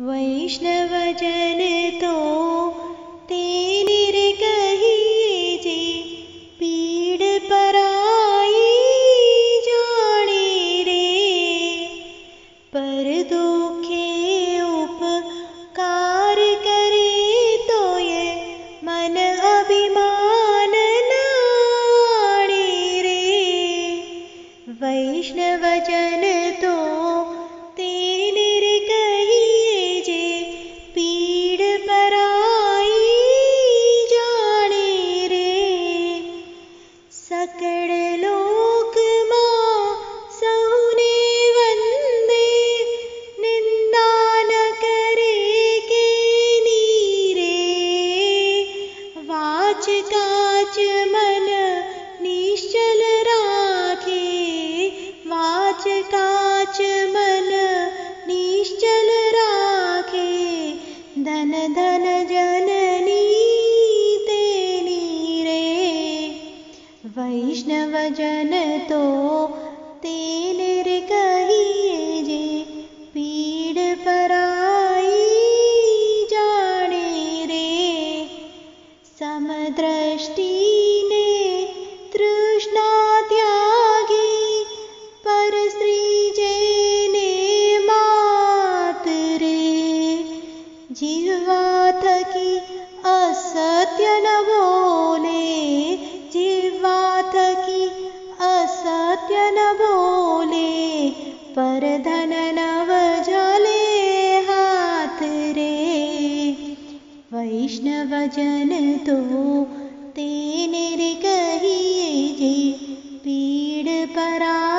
वैष्णवजन तो तेरे कहिए जे पीड़ पराई जाने रे। पर दुखे काच मन निश्चल राखे। वाच काच मन निश्चल राखे। धन धन जननी तेनी रे वैष्णव जन तो समदृष्टिने तृष्णात्यागी परस्त्रीजेने मातरे जिह्वा थकी असत्य न बोले जिह्वा थकी असत्य न बोले परधन वैष्णव जन तो तेने रे कहिए जे पीड़ पराई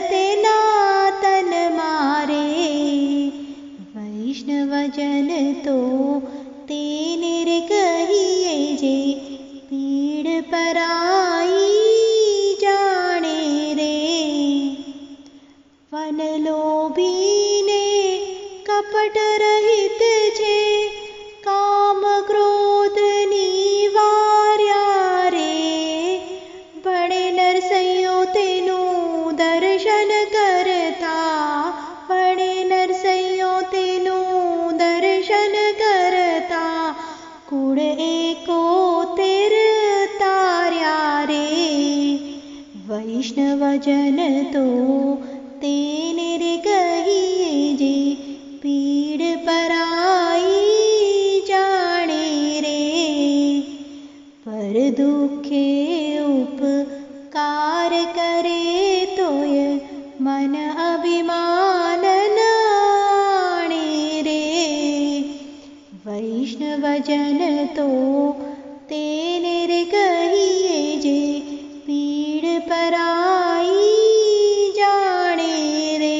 तेना तन मारे। वैष्णव जन तो कुड एको तिर्ता ये वैष्णवजनतो तेने निर्ग वचन तो ते जे जीड पराई जाने रे।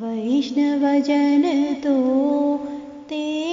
वैष्णवचनो ते